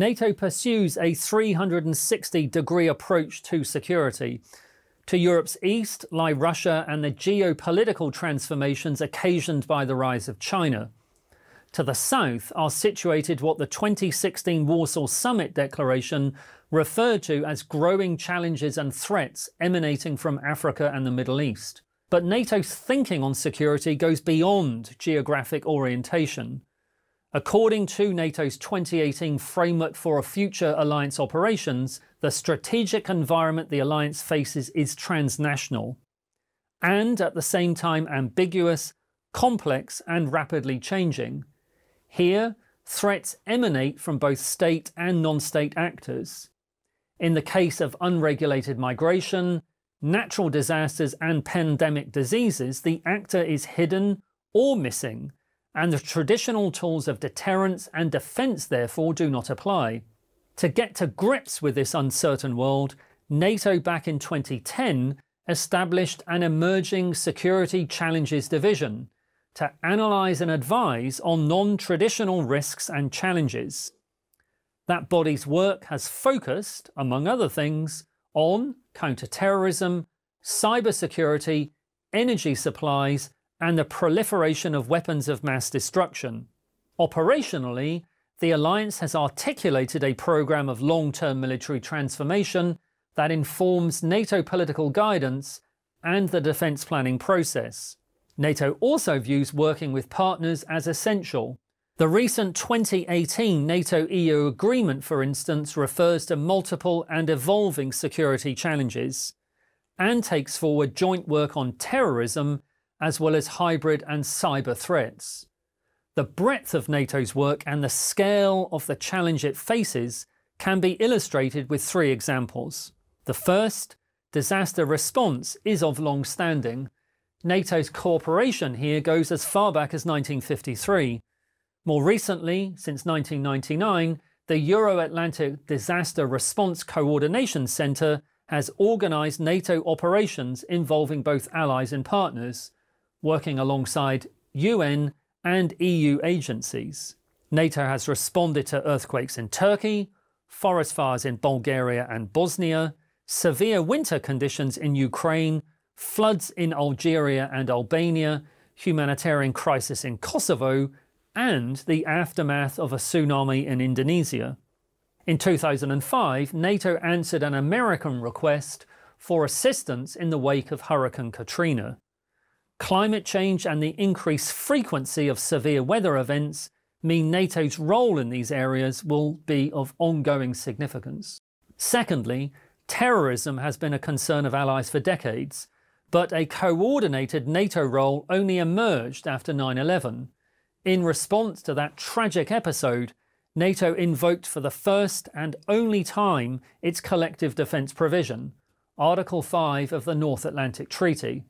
NATO pursues a 360 degree approach to security. To Europe's east lie Russia and the geopolitical transformations occasioned by the rise of China. To the south are situated what the 2016 Warsaw Summit Declaration referred to as growing challenges and threats emanating from Africa and the Middle East. But NATO's thinking on security goes beyond geographic orientation. According to NATO's 2018 Framework for a Future Alliance Operations, the strategic environment the alliance faces is transnational and at the same time ambiguous, complex, and rapidly changing. Here, threats emanate from both state and non state actors. In the case of unregulated migration, natural disasters, and pandemic diseases, the actor is hidden or missing, and the traditional tools of deterrence and defence therefore do not apply. To get to grips with this uncertain world, NATO back in 2010 established an emerging security challenges division to analyse and advise on non traditional risks and challenges. That body's work has focused, among other things, on counterterrorism, cybersecurity, energy supplies, and the proliferation of weapons of mass destruction. Operationally, the Alliance has articulated a programme of long term military transformation that informs NATO political guidance and the defence planning process. NATO also views working with partners as essential. The recent 2018 NATO EU agreement, for instance, refers to multiple and evolving security challenges and takes forward joint work on terrorism as well as hybrid and cyber threats. The breadth of NATO's work and the scale of the challenge it faces can be illustrated with three examples. The first, disaster response, is of long standing NATO's cooperation here goes as far back as 1953. More recently, since 1999, the Euro Atlantic Disaster Response Coordination Centre has organised NATO operations involving both allies and partners, working alongside UN and EU agencies. NATO has responded to earthquakes in Turkey, forest fires in Bulgaria and Bosnia, severe winter conditions in Ukraine, floods in Algeria and Albania, humanitarian crisis in Kosovo, and the aftermath of a tsunami in Indonesia. In 2005, NATO answered an American request for assistance in the wake of Hurricane Katrina. Climate change and the increased frequency of severe weather events mean NATO's role in these areas will be of ongoing significance. Secondly, terrorism has been a concern of allies for decades, but a coordinated NATO role only emerged after 9 11. In response to that tragic episode, NATO invoked for the first and only time its collective defence provision, Article 5 of the North Atlantic Treaty.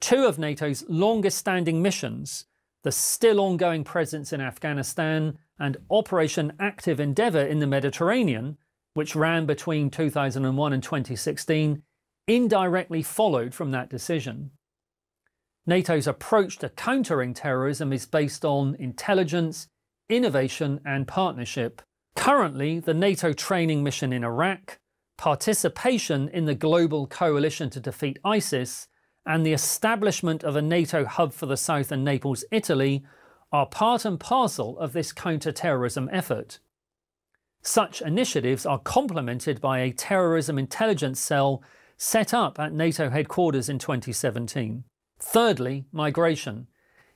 Two of NATO's longest standing missions, the still ongoing presence in Afghanistan and Operation Active Endeavour in the Mediterranean, which ran between 2001 and 2016, indirectly followed from that decision. NATO's approach to countering terrorism is based on intelligence, innovation, and partnership. Currently, the NATO training mission in Iraq, participation in the global coalition to defeat ISIS, and the establishment of a NATO hub for the South in Naples, Italy, are part and parcel of this counter-terrorism effort. Such initiatives are complemented by a terrorism intelligence cell set up at NATO headquarters in 2017. Thirdly, migration.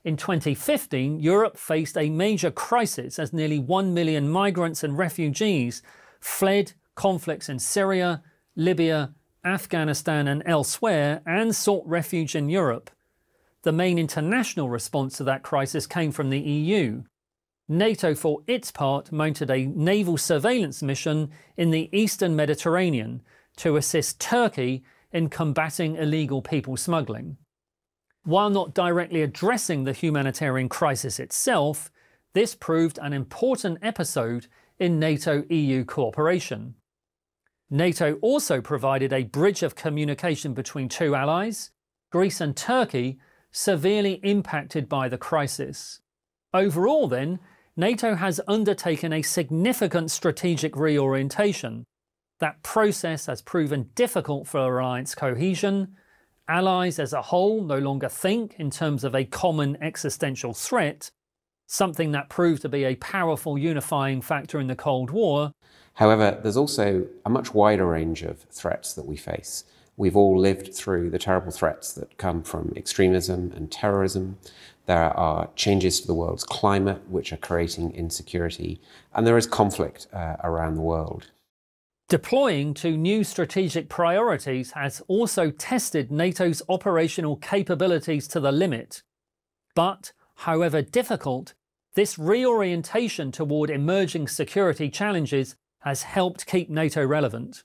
In 2015, Europe faced a major crisis as nearly 1 million migrants and refugees fled conflicts in Syria, Libya, Afghanistan, and elsewhere and sought refuge in Europe. The main international response to that crisis came from the EU. NATO, for its part, mounted a naval surveillance mission in the eastern Mediterranean to assist Turkey in combating illegal people smuggling. While not directly addressing the humanitarian crisis itself, this proved an important episode in NATO EU cooperation. NATO also provided a bridge of communication between two allies, Greece and Turkey, severely impacted by the crisis. Overall, then, NATO has undertaken a significant strategic reorientation. That process has proven difficult for alliance cohesion. Allies as a whole no longer think in terms of a common existential threat, something that proved to be a powerful unifying factor in the Cold War. However, there's also a much wider range of threats that we face. We've all lived through the terrible threats that come from extremism and terrorism. There are changes to the world's climate which are creating insecurity, and there is conflict uh, around the world. Deploying to new strategic priorities has also tested NATO's operational capabilities to the limit. But, however difficult, this reorientation toward emerging security challenges has helped keep NATO relevant.